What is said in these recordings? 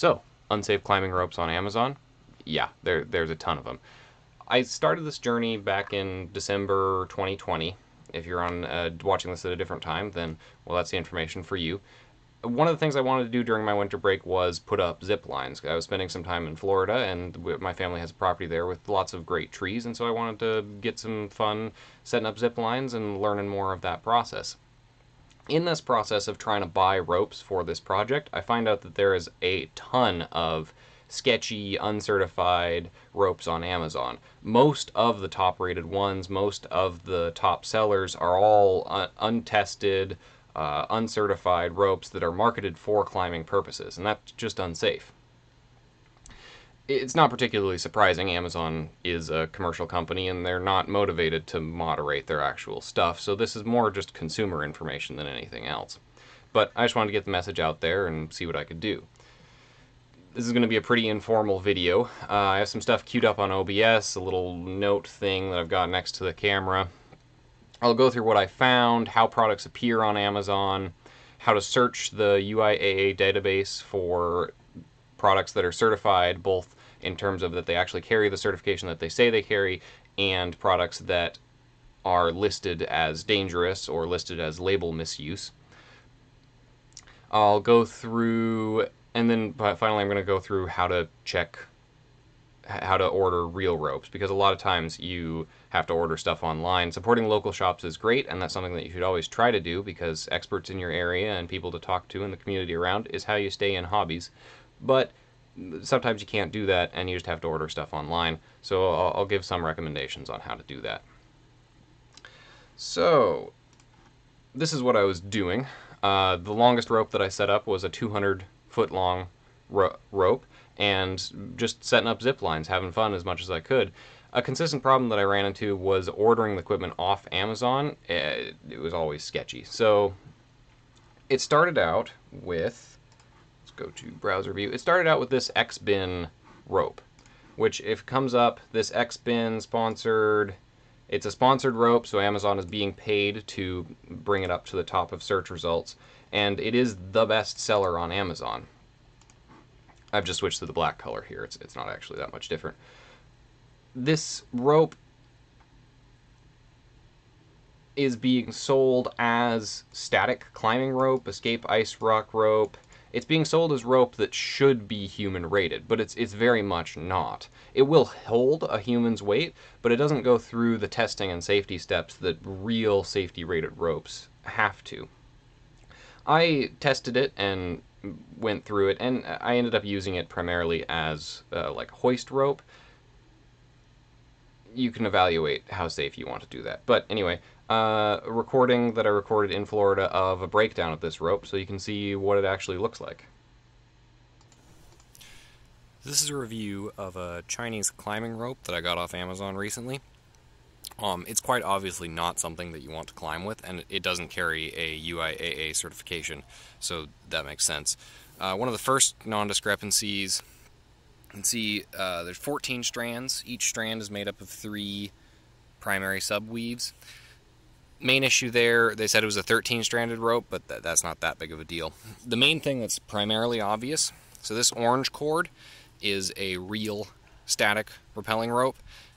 So, unsafe climbing ropes on Amazon? Yeah, there, there's a ton of them. I started this journey back in December 2020. If you're on uh, watching this at a different time, then well, that's the information for you. One of the things I wanted to do during my winter break was put up zip lines. I was spending some time in Florida, and my family has a property there with lots of great trees, and so I wanted to get some fun setting up zip lines and learning more of that process in this process of trying to buy ropes for this project, I find out that there is a ton of sketchy, uncertified ropes on Amazon. Most of the top rated ones, most of the top sellers are all un untested, uh, uncertified ropes that are marketed for climbing purposes, and that's just unsafe it's not particularly surprising. Amazon is a commercial company and they're not motivated to moderate their actual stuff, so this is more just consumer information than anything else. But I just wanted to get the message out there and see what I could do. This is going to be a pretty informal video. Uh, I have some stuff queued up on OBS, a little note thing that I've got next to the camera. I'll go through what I found, how products appear on Amazon, how to search the UIAA database for products that are certified both in terms of that they actually carry the certification that they say they carry and products that are listed as dangerous or listed as label misuse. I'll go through, and then finally I'm going to go through how to check, how to order real ropes, because a lot of times you have to order stuff online. Supporting local shops is great, and that's something that you should always try to do, because experts in your area and people to talk to in the community around is how you stay in hobbies. But sometimes you can't do that and you just have to order stuff online. So I'll, I'll give some recommendations on how to do that. So this is what I was doing. Uh, the longest rope that I set up was a 200 foot long ro rope and just setting up zip lines, having fun as much as I could. A consistent problem that I ran into was ordering the equipment off Amazon. It, it was always sketchy. So it started out with go to browser view. It started out with this XBEN rope, which if comes up, this XBEN sponsored, it's a sponsored rope, so Amazon is being paid to bring it up to the top of search results, and it is the best seller on Amazon. I've just switched to the black color here. It's, it's not actually that much different. This rope is being sold as static climbing rope, escape ice rock rope, it's being sold as rope that should be human rated, but it's it's very much not. It will hold a human's weight, but it doesn't go through the testing and safety steps that real safety rated ropes have to. I tested it and went through it, and I ended up using it primarily as uh, like hoist rope. You can evaluate how safe you want to do that. But anyway, uh, a recording that I recorded in Florida of a breakdown of this rope so you can see what it actually looks like. This is a review of a Chinese climbing rope that I got off Amazon recently. Um, it's quite obviously not something that you want to climb with, and it doesn't carry a UIAA certification, so that makes sense. Uh, one of the first non-discrepancies, you can see uh, there's 14 strands. Each strand is made up of three primary subweaves main issue there, they said it was a 13 stranded rope, but th that's not that big of a deal. The main thing that's primarily obvious so, this orange cord is a real static rappelling rope,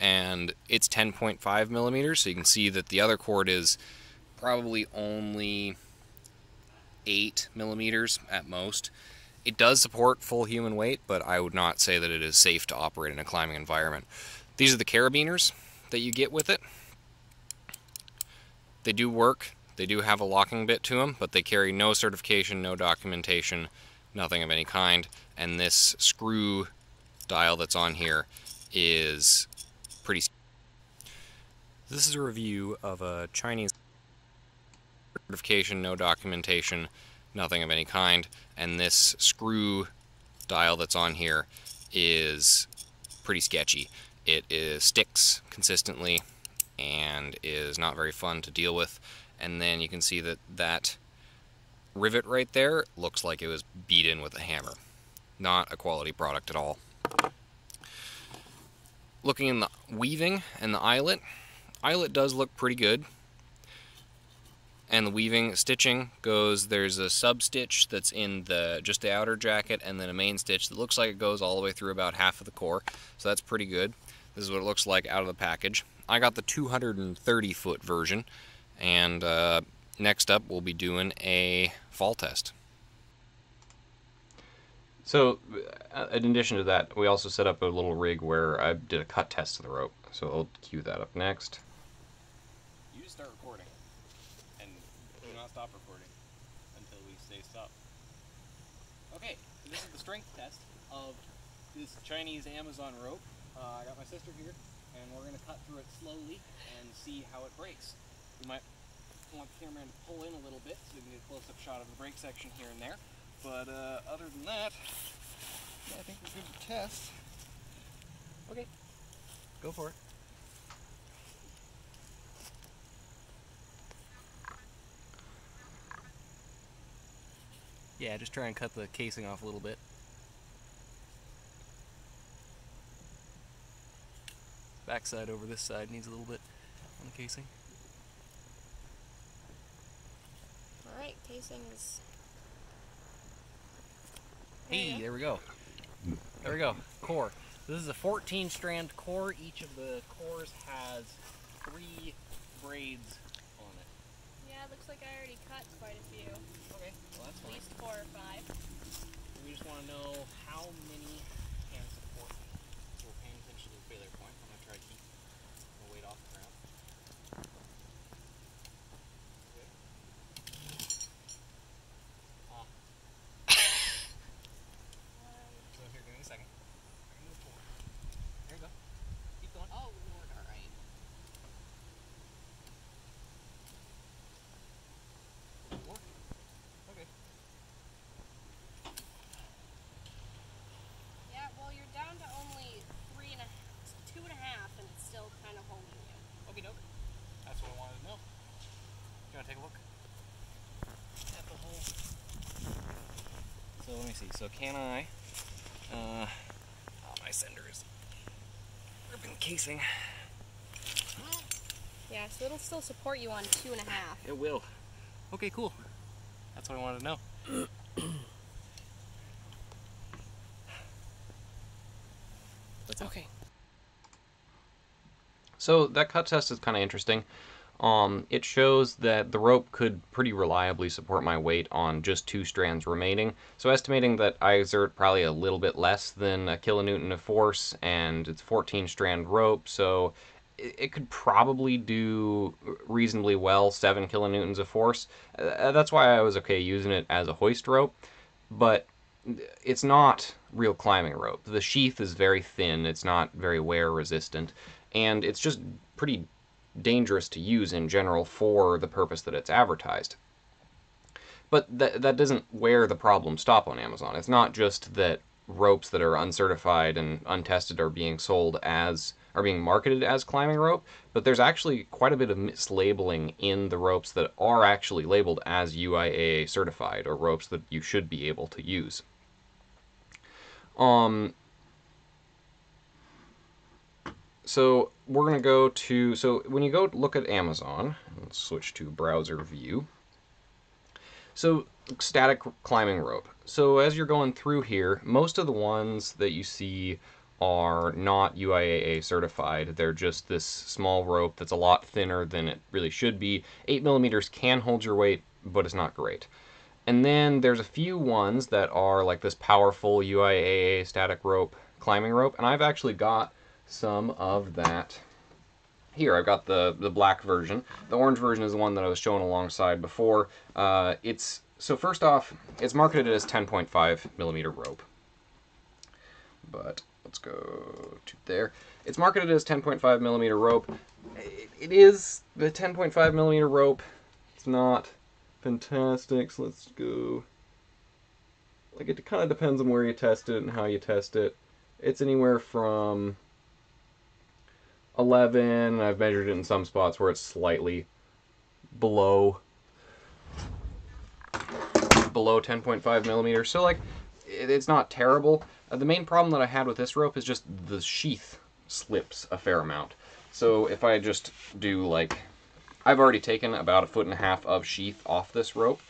and it's 10.5 millimeters. So, you can see that the other cord is probably only 8 millimeters at most. It does support full human weight, but I would not say that it is safe to operate in a climbing environment. These are the carabiners that you get with it. They do work. They do have a locking bit to them, but they carry no certification, no documentation, nothing of any kind. And this screw dial that's on here is pretty. This is a review of a Chinese certification, no documentation, nothing of any kind. And this screw dial that's on here is pretty sketchy. It is sticks consistently and is not very fun to deal with. And then you can see that that rivet right there looks like it was beat in with a hammer. Not a quality product at all. Looking in the weaving and the eyelet, eyelet does look pretty good. And the weaving stitching goes there's a sub stitch that's in the just the outer jacket and then a main stitch that looks like it goes all the way through about half of the core. So that's pretty good. This is what it looks like out of the package. I got the 230 foot version and uh, next up we'll be doing a fall test. So, uh, in addition to that, we also set up a little rig where I did a cut test of the rope. So I'll cue that up next. You just start recording, and do not stop recording until we say stop. Okay, so this is the strength test of this Chinese Amazon rope. Uh, I got my sister here, and we're going to cut through it slowly and see how it breaks. We might want the cameraman to pull in a little bit so we can get a close-up shot of the break section here and there. But uh, other than that, I think we're good to test. Okay, go for it. Yeah, just try and cut the casing off a little bit. Backside over this side needs a little bit on the casing. Alright, casing is. Hey, There there we go. There we go. Core. This is a 14 strand core. Each of the cores has three braids on it. Yeah, it looks like I already cut quite a few. Okay, well that's At least four or five. We just want to know how many can support me. So we're paying attention to the failure point. I'm going to try to keep the weight off the ground. Good. Ah. So here, give me a second. Bring the forward. There you go. Keep going. Oh lord, alright. More. Okay. Yeah, well you're down to only three and a two and a half and it's still kind of holding you. Okie doke. That's what I wanted to know. You want to take a look at the whole? So let me see. So can I? Uh, oh, my sender is ripping casing. Yeah, so it'll still support you on two and a half. It will. Okay, cool. That's what I wanted to know. That's Okay. So that cut test is kind of interesting. Um, it shows that the rope could pretty reliably support my weight on just two strands remaining. So estimating that I exert probably a little bit less than a kilonewton of force, and it's 14 strand rope, so it, could probably do reasonably well 7 kilonewtons of force. Uh, that's why I was okay using it as a hoist rope, but it's not real climbing rope. The sheath is very thin, it's not very wear resistant, and it's just pretty dangerous to use in general for the purpose that it's advertised. But that that doesn't where the problems stop on Amazon. It's not just that ropes that are uncertified and untested are being sold as are being marketed as climbing rope, but there's actually quite a bit of mislabeling in the ropes that are actually labeled as UIAA certified or ropes that you should be able to use. Um, so we're going to go to, so when you go look at Amazon, let's switch to browser view. So static climbing rope. So as you're going through here, most of the ones that you see are not UIAA certified. They're just this small rope that's a lot thinner than it really should be. 8 millimeters can hold your weight, but it's not great. And then there's a few ones that are like this powerful UIAA static rope climbing rope, and I've actually got some of that here. I've got the the black version. The orange version is the one that I was showing alongside before. Uh, it's so first off, it's marketed as 10.5 millimeter rope, but let's go to there. It's marketed as 10.5 millimeter rope. It, is the 10.5 millimeter rope. It's not fantastic. So let's go. Like it kind of depends on where you test it and how you test it. It's anywhere from 11. I've measured it in some spots where it's slightly below below 10.5 millimeters. So like it, it's not terrible. Uh, the main problem that I had with this rope is just the sheath slips a fair amount. So if I just do like I've already taken about a foot and a half of sheath off this rope.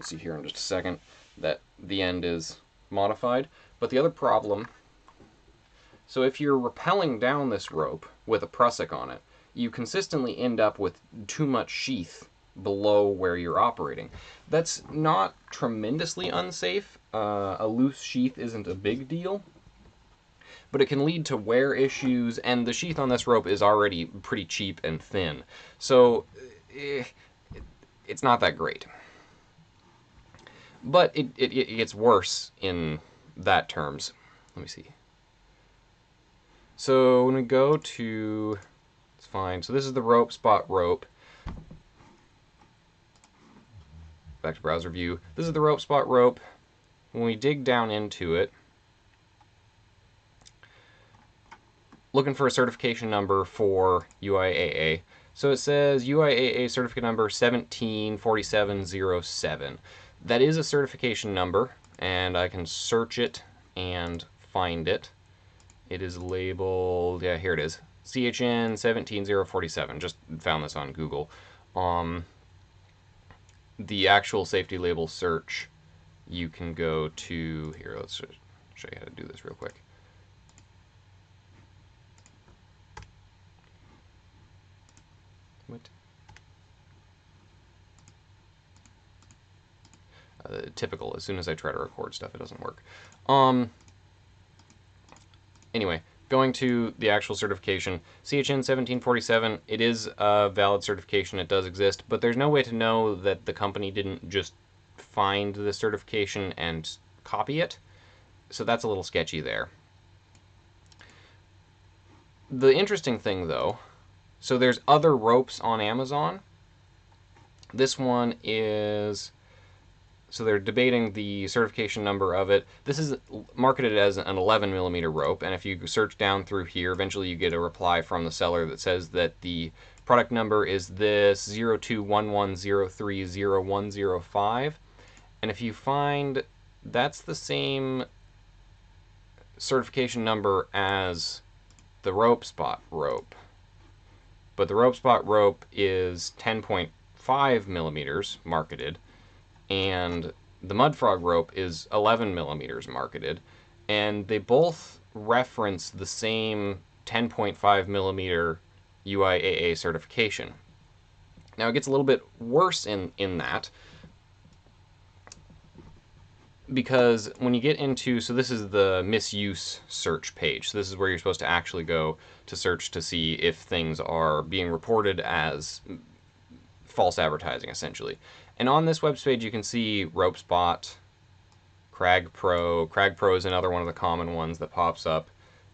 See here in just a second that the end is modified. But the other problem, so if you're rappelling down this rope with a prusik on it, you consistently end up with too much sheath below where you're operating. That's not tremendously unsafe. Uh, a loose sheath isn't a big deal, but it can lead to wear issues, and the sheath on this rope is already pretty cheap and thin. So eh, it's not that great. But it, it, it gets worse in that terms. Let me see. So when we go to, it's fine. So this is the rope spot rope. Back to browser view. This is the rope spot rope. When we dig down into it, looking for a certification number for UIAA. So it says UIAA certificate number 174707. That is a certification number, and I can search it and find it. It is labeled, yeah, here it is. CHN 17047. Just found this on Google. Um, the actual safety label search, you can go to, here, let's show you how to do this real quick. What? Uh, typical. As soon as I try to record stuff, it doesn't work. Um. Anyway, going to the actual certification, CHN 1747, it is a valid certification. It does exist, but there's no way to know that the company didn't just find the certification and copy it. So that's a little sketchy there. The interesting thing, though, so there's other ropes on Amazon. This one is so they're debating the certification number of it. This is marketed as an 11 millimeter rope, and if you search down through here, eventually you get a reply from the seller that says that the product number is this 0211030105. And if you find that's the same certification number as the rope spot rope. But the rope spot rope is 10.5 millimeters marketed, and the MudFog rope is 11 millimeters marketed, and they both reference the same 10.5 millimeter UIAA certification. Now it gets a little bit worse in, in that because when you get into so this is the misuse search page so this is where you're supposed to actually go to search to see if things are being reported as false advertising essentially and on this web page you can see ropespot crag pro crag pro is another one of the common ones that pops up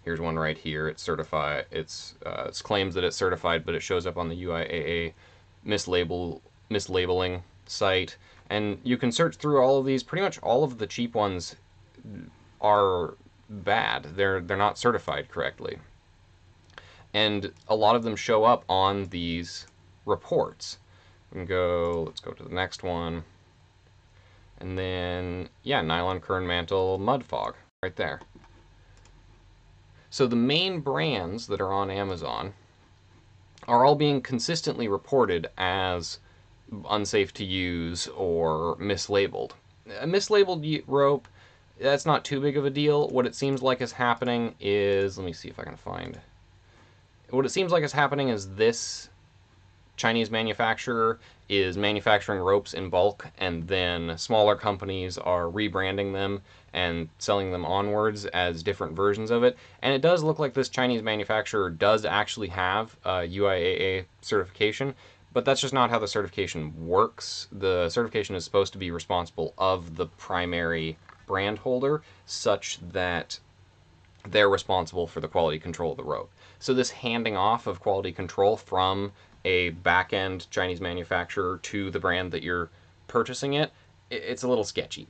here's one right here it's certified it's uh, it claims that it's certified but it shows up on the uiaa mislabel mislabeling site and you can search through all of these. Pretty much all of the cheap ones are bad. They're they're not certified correctly. And a lot of them show up on these reports. Can go, let's go to the next one. And then, yeah, nylon kern mantle MudFog right there. So the main brands that are on Amazon are all being consistently reported as unsafe to use or mislabeled. A mislabeled rope, that's not too big of a deal. What it seems like is happening is, let me see if I can find. What it seems like is happening is this Chinese manufacturer is manufacturing ropes in bulk, and then smaller companies are rebranding them and selling them onwards as different versions of it. And it does look like this Chinese manufacturer does actually have a UIAA certification, but that's just not how the certification works. The certification is supposed to be responsible of the primary brand holder such that they're responsible for the quality control of the rope. So this handing off of quality control from a back-end Chinese manufacturer to the brand that you're purchasing it, it's a little sketchy.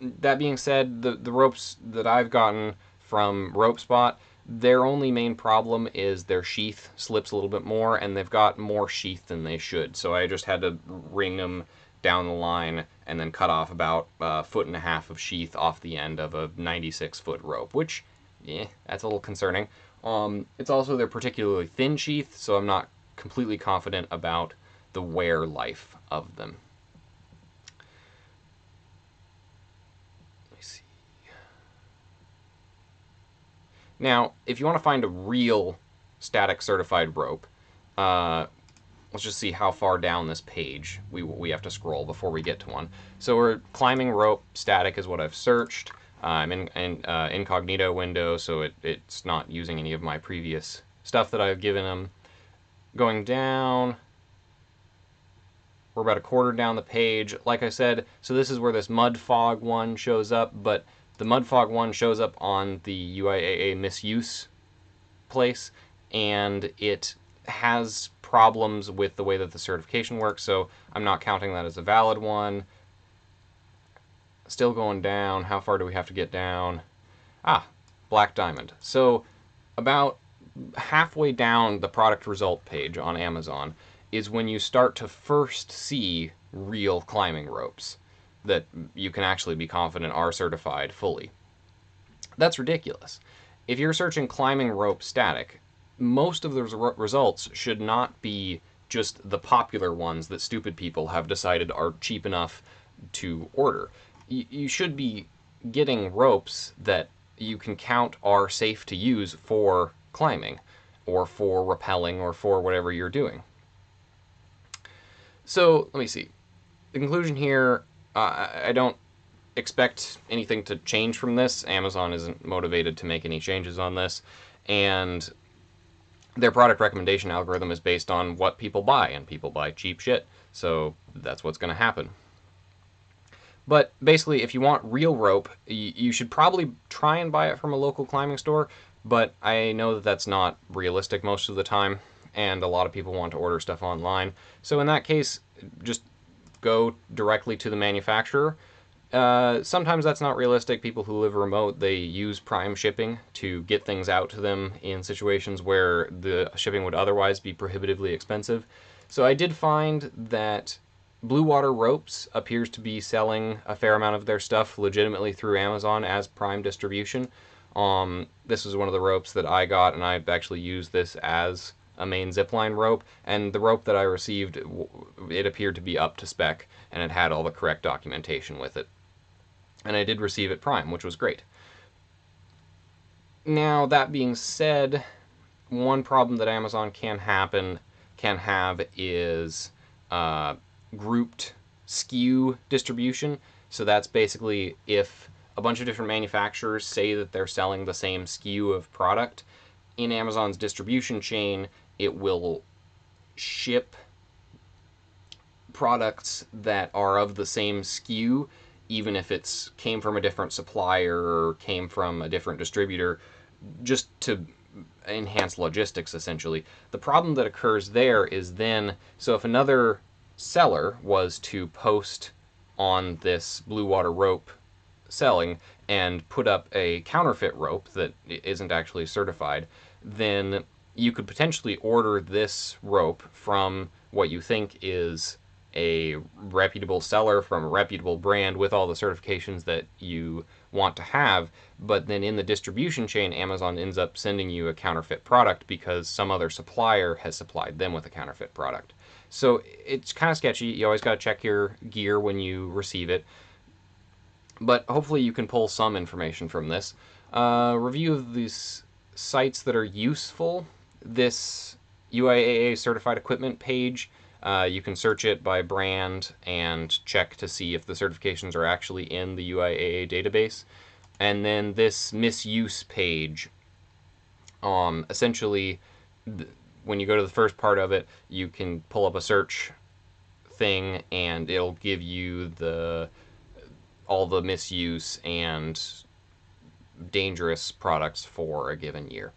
That being said, the, the ropes that I've gotten from Rope Spot their only main problem is their sheath slips a little bit more, and they've got more sheath than they should. So I just had to ring them down the line and then cut off about a foot and a half of sheath off the end of a 96 foot rope, which, yeah, that's a little concerning. Um, it's also their particularly thin sheath, so I'm not completely confident about the wear life of them. Now, if you want to find a real static certified rope, uh, let's just see how far down this page we, we have to scroll before we get to one. So we're climbing rope static is what I've searched. Uh, I'm in, in uh, incognito window, so it, it's not using any of my previous stuff that I've given them. Going down, we're about a quarter down the page. Like I said, so this is where this MudFog one shows up, but the MudFog one shows up on the UIAA misuse place, and it has problems with the way that the certification works, so I'm not counting that as a valid one. Still going down. How far do we have to get down? Ah, Black Diamond. So about halfway down the product result page on Amazon is when you start to first see real climbing ropes that you can actually be confident are certified fully. That's ridiculous. If you're searching climbing rope static, most of the results should not be just the popular ones that stupid people have decided are cheap enough to order. You should be getting ropes that you can count are safe to use for climbing or for rappelling or for whatever you're doing. So let me see. The conclusion here uh, I don't expect anything to change from this. Amazon isn't motivated to make any changes on this. And their product recommendation algorithm is based on what people buy, and people buy cheap shit. So that's what's going to happen. But basically, if you want real rope, you should probably try and buy it from a local climbing store. But I know that that's not realistic most of the time, and a lot of people want to order stuff online. So in that case, just go directly to the manufacturer. Uh, sometimes that's not realistic. People who live remote, they use Prime shipping to get things out to them in situations where the shipping would otherwise be prohibitively expensive. So I did find that Blue Water Ropes appears to be selling a fair amount of their stuff legitimately through Amazon as Prime distribution. Um, this is one of the ropes that I got, and I've actually used this as a main zipline rope, and the rope that I received, it appeared to be up to spec, and it had all the correct documentation with it. And I did receive it prime, which was great. Now, that being said, one problem that Amazon can happen, can have is uh, grouped SKU distribution. So that's basically if a bunch of different manufacturers say that they're selling the same SKU of product in Amazon's distribution chain, it will ship products that are of the same SKU, even if it's came from a different supplier or came from a different distributor, just to enhance logistics essentially. The problem that occurs there is then so if another seller was to post on this blue water rope selling and put up a counterfeit rope that isn't actually certified, then you could potentially order this rope from what you think is a reputable seller from a reputable brand with all the certifications that you want to have, but then in the distribution chain, Amazon ends up sending you a counterfeit product because some other supplier has supplied them with a counterfeit product. So it's kind of sketchy. You always got to check your gear when you receive it. But hopefully, you can pull some information from this. Uh, review of these sites that are useful this UIAA certified equipment page. Uh, you can search it by brand and check to see if the certifications are actually in the UIAA database. And then this misuse page, um, essentially, when you go to the first part of it, you can pull up a search thing and it'll give you the all the misuse and dangerous products for a given year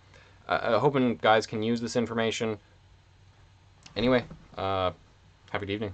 uh, hoping guys can use this information. Anyway, uh, evening.